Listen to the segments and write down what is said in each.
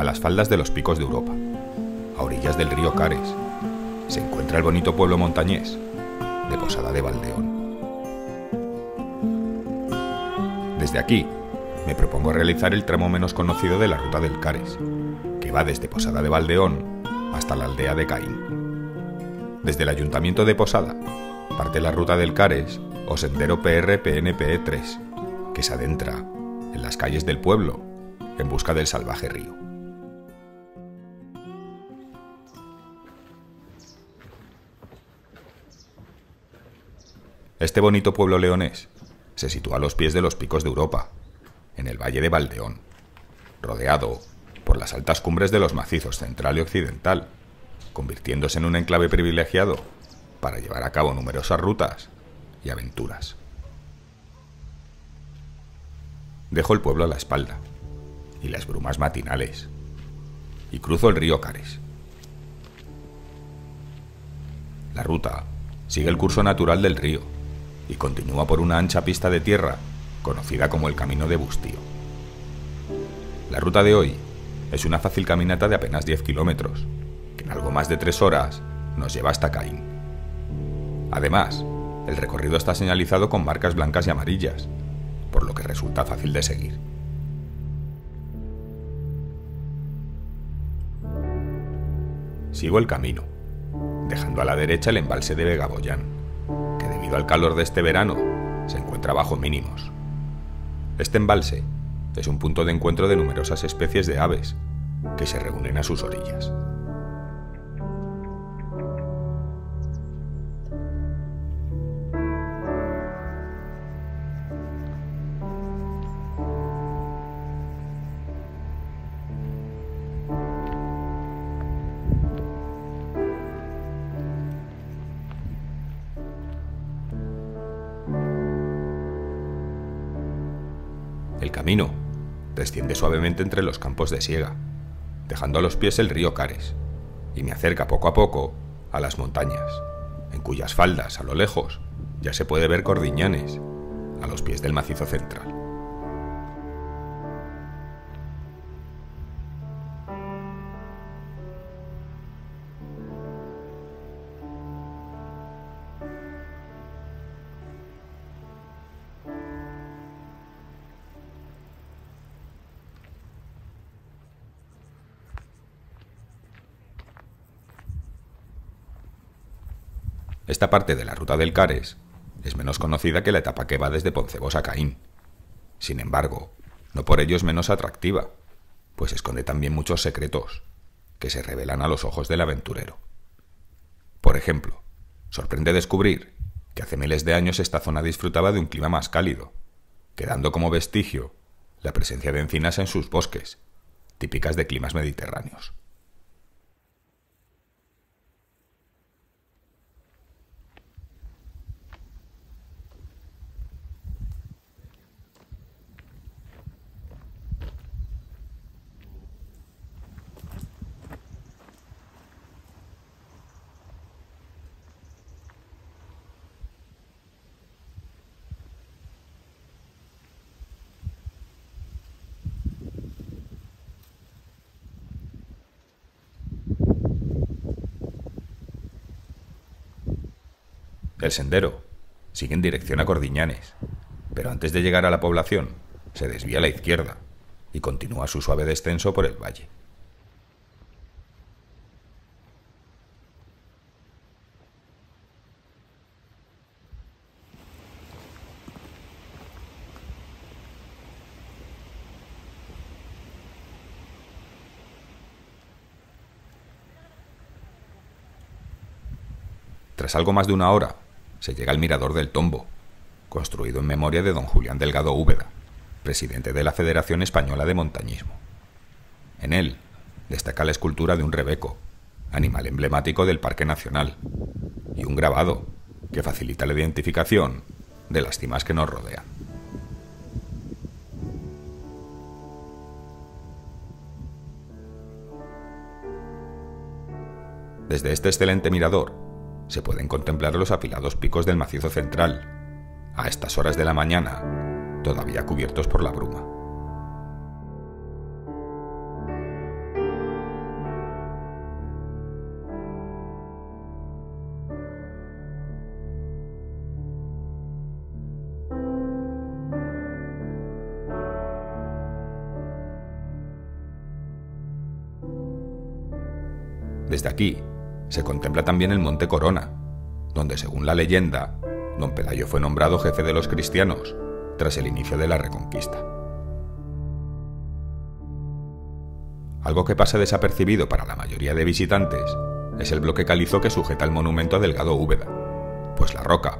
a las faldas de los picos de Europa, a orillas del río Cares, se encuentra el bonito pueblo montañés de Posada de Valdeón. Desde aquí, me propongo realizar el tramo menos conocido de la ruta del Cares, que va desde Posada de Valdeón hasta la aldea de Caín. Desde el ayuntamiento de Posada parte la ruta del Cares o sendero PRPNPE 3, que se adentra en las calles del pueblo en busca del salvaje río. Este bonito pueblo leonés se sitúa a los pies de los picos de Europa, en el valle de Valdeón, rodeado por las altas cumbres de los macizos central y occidental, convirtiéndose en un enclave privilegiado para llevar a cabo numerosas rutas y aventuras. Dejo el pueblo a la espalda y las brumas matinales y cruzo el río Cares. La ruta sigue el curso natural del río y continúa por una ancha pista de tierra conocida como el Camino de Bustío. La ruta de hoy es una fácil caminata de apenas 10 kilómetros, que en algo más de 3 horas nos lleva hasta Caín. Además, el recorrido está señalizado con marcas blancas y amarillas, por lo que resulta fácil de seguir. Sigo el camino, dejando a la derecha el embalse de Vegaboyán, al calor de este verano, se encuentra bajo mínimos. Este embalse es un punto de encuentro de numerosas especies de aves que se reúnen a sus orillas. Camino desciende suavemente entre los campos de siega, dejando a los pies el río Cares, y me acerca poco a poco a las montañas, en cuyas faldas, a lo lejos, ya se puede ver Cordiñanes, a los pies del macizo central. Esta parte de la ruta del Cares es menos conocida que la etapa que va desde Poncebos a Caín. Sin embargo, no por ello es menos atractiva, pues esconde también muchos secretos que se revelan a los ojos del aventurero. Por ejemplo, sorprende descubrir que hace miles de años esta zona disfrutaba de un clima más cálido, quedando como vestigio la presencia de encinas en sus bosques, típicas de climas mediterráneos. El sendero sigue en dirección a Cordiñanes, pero antes de llegar a la población se desvía a la izquierda y continúa su suave descenso por el valle. Tras algo más de una hora, se llega al Mirador del Tombo, construido en memoria de don Julián Delgado Úbeda, presidente de la Federación Española de Montañismo. En él destaca la escultura de un rebeco, animal emblemático del Parque Nacional, y un grabado que facilita la identificación de las cimas que nos rodean. Desde este excelente mirador se pueden contemplar los afilados picos del macizo central, a estas horas de la mañana, todavía cubiertos por la bruma. Desde aquí, se contempla también el Monte Corona, donde según la leyenda, don Pelayo fue nombrado jefe de los cristianos tras el inicio de la Reconquista. Algo que pasa desapercibido para la mayoría de visitantes es el bloque calizo que sujeta el monumento a Delgado Úbeda, pues la roca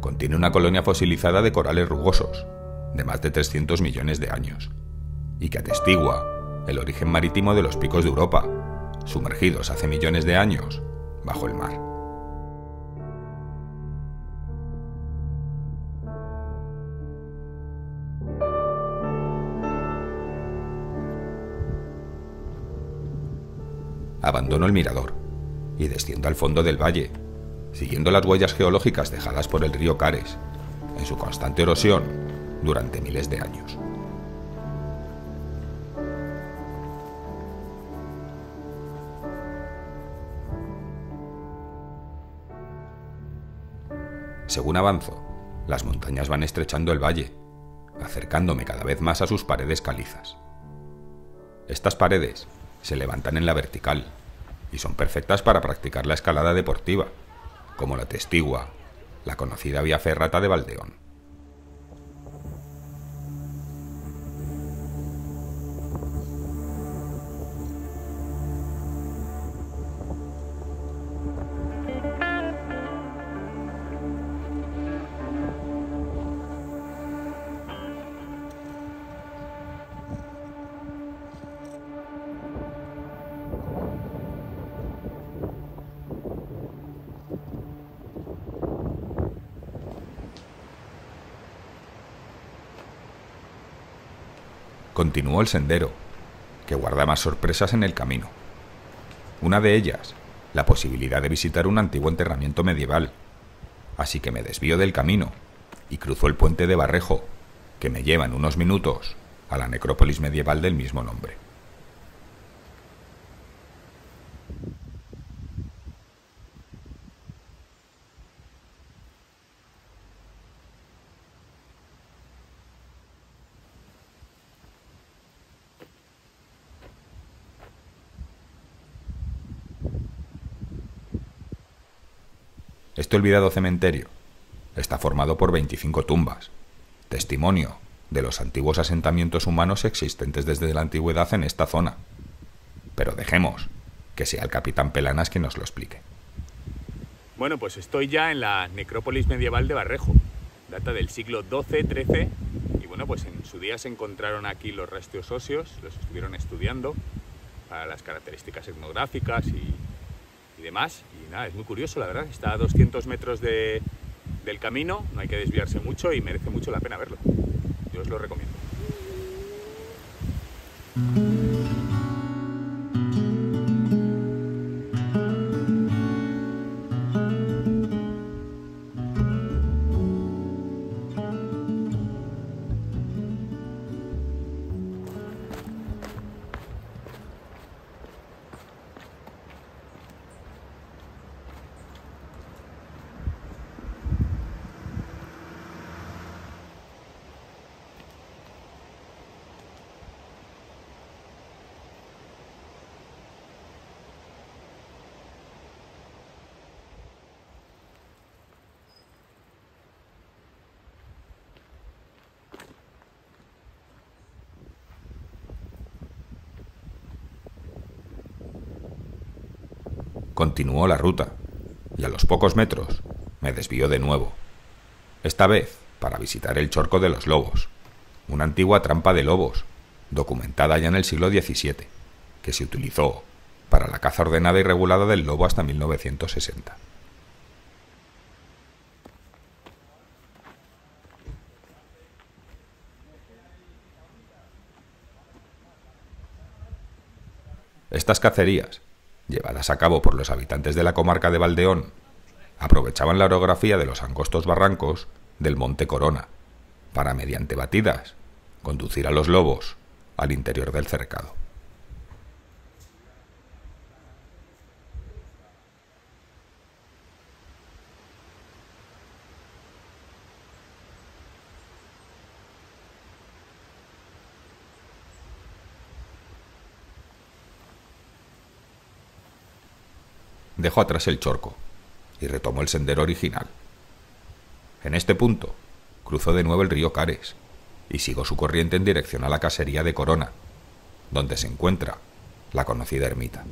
contiene una colonia fosilizada de corales rugosos, de más de 300 millones de años, y que atestigua el origen marítimo de los picos de Europa, sumergidos hace millones de años bajo el mar. Abandono el mirador y desciendo al fondo del valle, siguiendo las huellas geológicas dejadas por el río Cares, en su constante erosión durante miles de años. Según avanzo, las montañas van estrechando el valle, acercándome cada vez más a sus paredes calizas. Estas paredes se levantan en la vertical y son perfectas para practicar la escalada deportiva, como la testigua la conocida vía ferrata de Valdeón. Continuó el sendero, que guarda más sorpresas en el camino. Una de ellas, la posibilidad de visitar un antiguo enterramiento medieval, así que me desvío del camino y cruzo el puente de Barrejo, que me lleva en unos minutos a la necrópolis medieval del mismo nombre. Este olvidado cementerio está formado por 25 tumbas, testimonio de los antiguos asentamientos humanos existentes desde la antigüedad en esta zona. Pero dejemos que sea el capitán Pelanas quien nos lo explique. Bueno, pues estoy ya en la necrópolis medieval de Barrejo. Data del siglo XII-XIII y bueno, pues en su día se encontraron aquí los restos óseos, los estuvieron estudiando para las características etnográficas y demás. Y nada, es muy curioso, la verdad. Está a 200 metros de, del camino, no hay que desviarse mucho y merece mucho la pena verlo. Yo os lo recomiendo. Continuó la ruta y a los pocos metros me desvió de nuevo. Esta vez para visitar el Chorco de los Lobos, una antigua trampa de lobos, documentada ya en el siglo XVII, que se utilizó para la caza ordenada y regulada del lobo hasta 1960. Estas cacerías llevadas a cabo por los habitantes de la comarca de Valdeón, aprovechaban la orografía de los angostos barrancos del Monte Corona para, mediante batidas, conducir a los lobos al interior del cercado. Dejó atrás el chorco y retomó el sendero original. En este punto, cruzó de nuevo el río Cares y siguió su corriente en dirección a la casería de Corona, donde se encuentra la conocida ermita.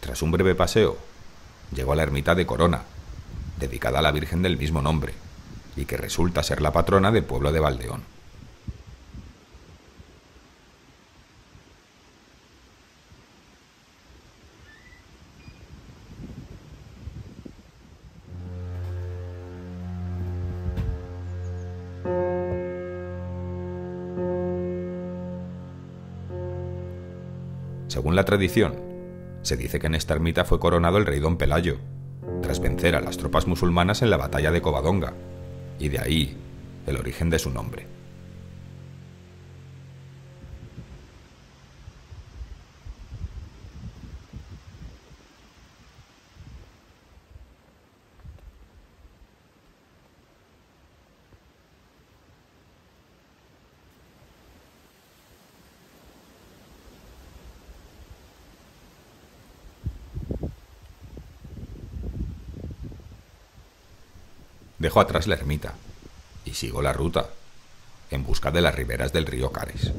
Tras un breve paseo, llegó a la ermita de Corona, dedicada a la Virgen del mismo nombre, y que resulta ser la patrona del pueblo de Valdeón. Según la tradición, se dice que en esta ermita fue coronado el rey don Pelayo, tras vencer a las tropas musulmanas en la batalla de Covadonga, y de ahí el origen de su nombre. Dejó atrás la ermita y siguió la ruta en busca de las riberas del río Cares.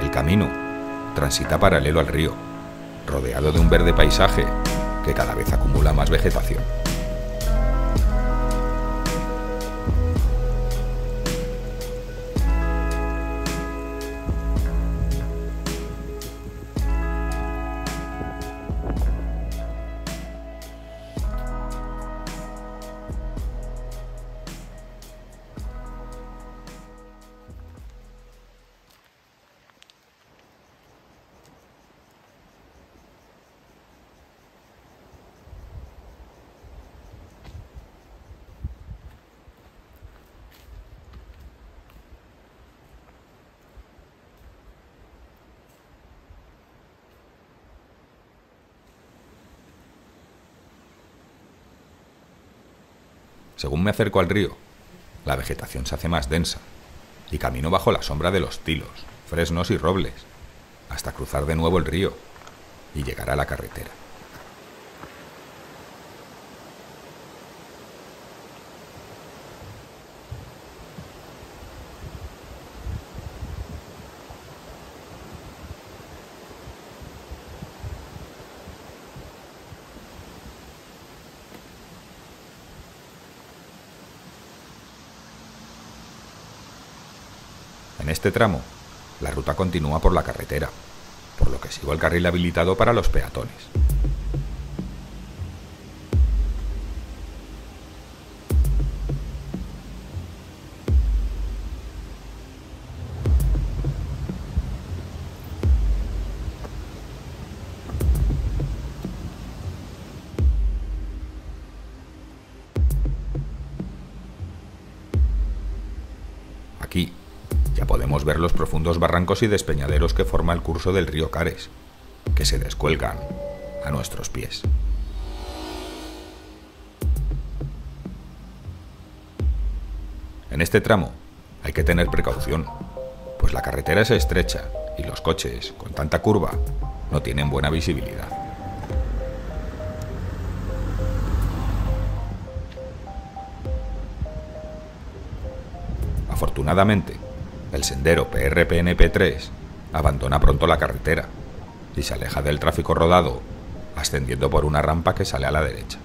El camino transita paralelo al río, rodeado de un verde paisaje que cada vez acumula más vegetación. Según me acerco al río, la vegetación se hace más densa y camino bajo la sombra de los tilos, fresnos y robles, hasta cruzar de nuevo el río y llegar a la carretera. En este tramo, la ruta continúa por la carretera, por lo que sigo el carril habilitado para los peatones. Aquí ya podemos ver los profundos barrancos y despeñaderos que forma el curso del río Cares, que se descuelgan a nuestros pies. En este tramo hay que tener precaución, pues la carretera es estrecha y los coches, con tanta curva, no tienen buena visibilidad. Afortunadamente, el sendero PRPNP3 abandona pronto la carretera y se aleja del tráfico rodado, ascendiendo por una rampa que sale a la derecha.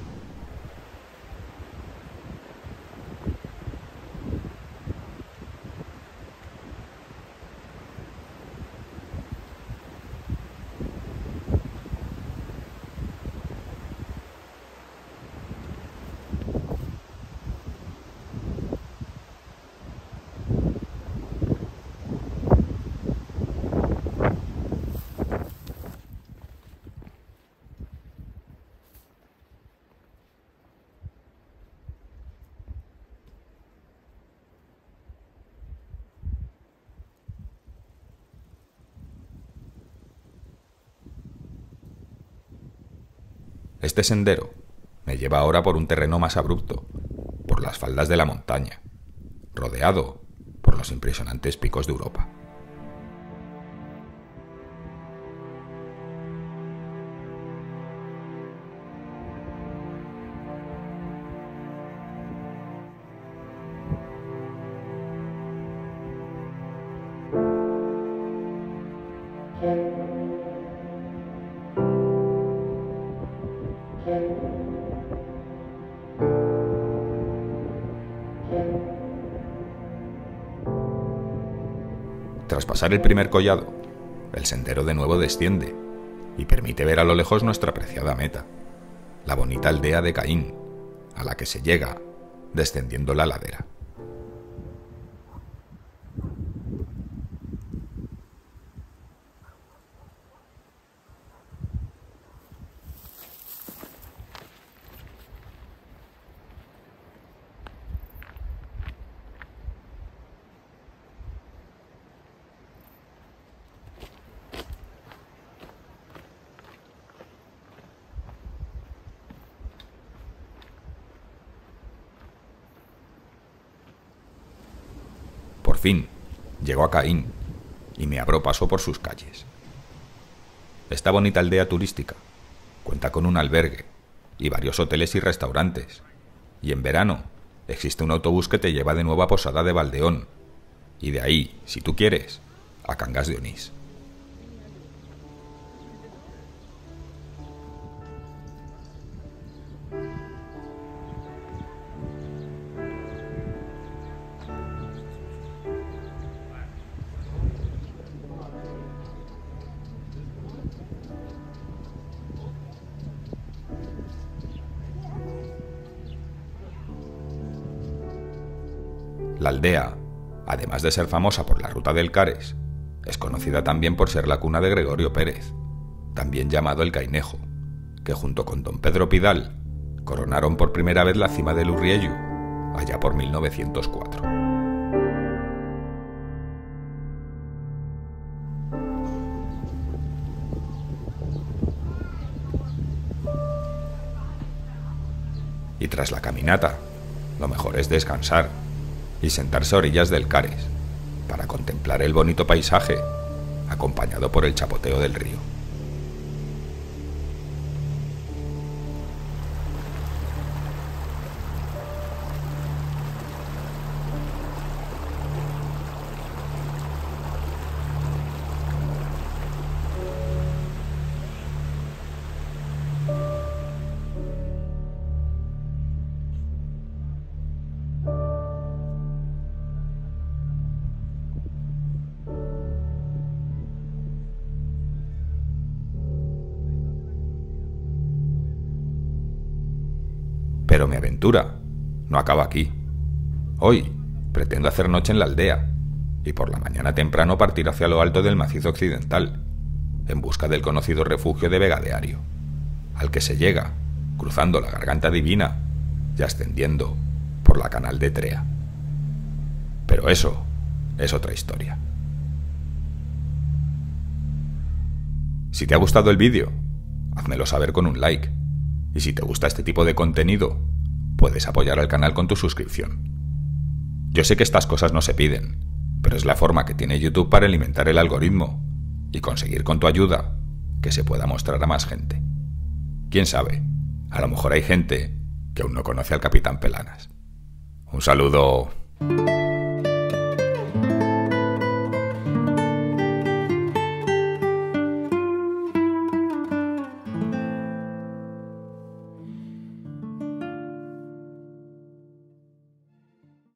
Este sendero me lleva ahora por un terreno más abrupto, por las faldas de la montaña, rodeado por los impresionantes picos de Europa. Tras pasar el primer collado, el sendero de nuevo desciende y permite ver a lo lejos nuestra apreciada meta, la bonita aldea de Caín, a la que se llega descendiendo la ladera. Por fin, llego a Caín y me abro paso por sus calles. Esta bonita aldea turística cuenta con un albergue y varios hoteles y restaurantes. Y en verano existe un autobús que te lleva de nuevo a Posada de Valdeón. Y de ahí, si tú quieres, a Cangas de Onís. La aldea, además de ser famosa por la ruta del Cares, es conocida también por ser la cuna de Gregorio Pérez, también llamado el Cainejo, que junto con don Pedro Pidal coronaron por primera vez la cima del Urriello, allá por 1904. Y tras la caminata, lo mejor es descansar y sentarse a orillas del Cares para contemplar el bonito paisaje acompañado por el chapoteo del río. Pero mi aventura no acaba aquí. Hoy pretendo hacer noche en la aldea y por la mañana temprano partir hacia lo alto del macizo occidental, en busca del conocido refugio de Vegadeario, al que se llega cruzando la garganta divina y ascendiendo por la canal de Trea. Pero eso es otra historia. Si te ha gustado el vídeo, házmelo saber con un like y si te gusta este tipo de contenido, puedes apoyar al canal con tu suscripción. Yo sé que estas cosas no se piden, pero es la forma que tiene YouTube para alimentar el algoritmo y conseguir con tu ayuda que se pueda mostrar a más gente. Quién sabe, a lo mejor hay gente que aún no conoce al Capitán Pelanas. Un saludo.